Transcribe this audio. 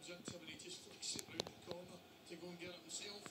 subjectivity just flicks it round the corner to go and get it himself.